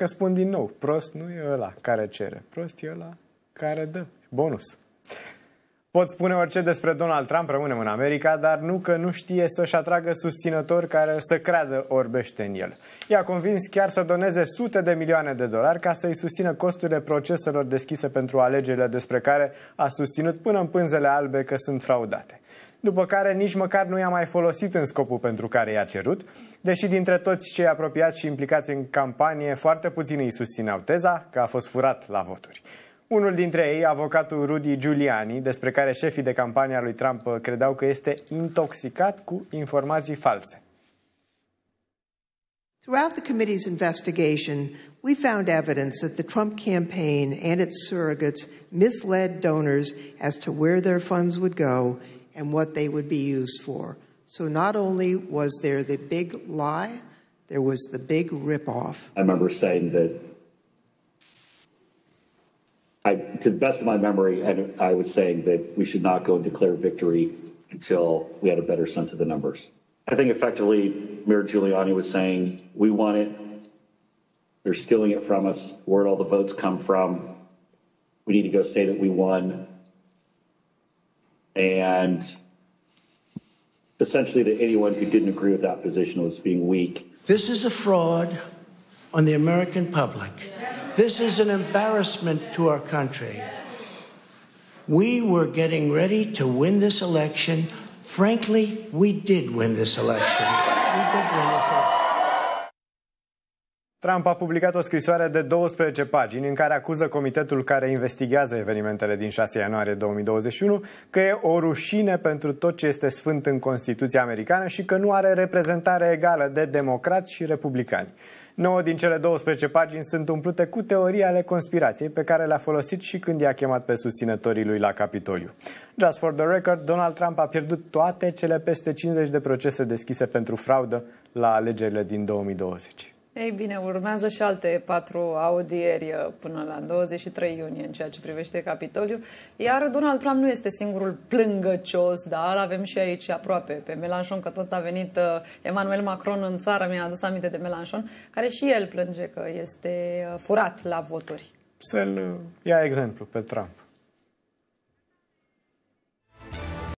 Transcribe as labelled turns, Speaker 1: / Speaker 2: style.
Speaker 1: că spun din nou, prost nu e ăla care cere, prost e ăla care dă bonus. Pot spune orice despre Donald Trump, rămânem în America, dar nu că nu știe să-și atragă susținători care să creadă orbește în el. I-a convins chiar să doneze sute de milioane de dolari ca să-i susțină costurile proceselor deschise pentru alegerile despre care a susținut până în pânzele albe că sunt fraudate. După care nici măcar nu i-a mai folosit în scopul pentru care i-a cerut, deși dintre toți cei apropiați și implicați în campanie, foarte puțini îi susțineau teza că a fost furat la voturi. Unul dintre ei, avocatul Rudy Giuliani, despre care șefii de campanie a lui Trump credeau că este intoxicat cu informații false.
Speaker 2: Throughout the committee's investigation, we found evidence that the Trump campaign and its surrogates misled donors as to where their funds would go and what they would be used for. So not only was there the big lie, there was the big ripoff.
Speaker 3: I remember saying that I, to the best of my memory, I, I was saying that we should not go and declare victory until we had a better sense of the numbers. I think effectively, Mayor Giuliani was saying, we want it. They're stealing it from us. Where'd all the votes come from? We need to go say that we won. And essentially, that anyone who didn't agree with that position was being weak.
Speaker 4: This is a fraud on the American public. This is an embarrassment to our country. We were getting ready to win this election. Frankly, we did win this election. We did win this election.
Speaker 1: Trump a publicat o scrisoare de 12 pagini în care acuză comitetul care investigează evenimentele din 6 ianuarie 2021 că e o rușine pentru tot ce este sfânt în Constituția americană și că nu are reprezentare egală de democrați și republicani. 9 din cele 12 pagini sunt umplute cu teorii ale conspirației pe care le-a folosit și când i-a chemat pe susținătorii lui la Capitoliu. Just for the record, Donald Trump a pierdut toate cele peste 50 de procese deschise pentru fraudă la alegerile din 2020.
Speaker 5: Ei bine, urmează și alte patru audieri uh, până la 23 iunie în ceea ce privește Capitoliu, iar Donald Trump nu este singurul plângăcios, dar avem și aici aproape pe Melanchon, că tot a venit uh, Emmanuel Macron în țară, mi-a adus aminte de Melanchon, care și el plânge că este uh, furat la voturi.
Speaker 1: Să-l ia exemplu pe Trump.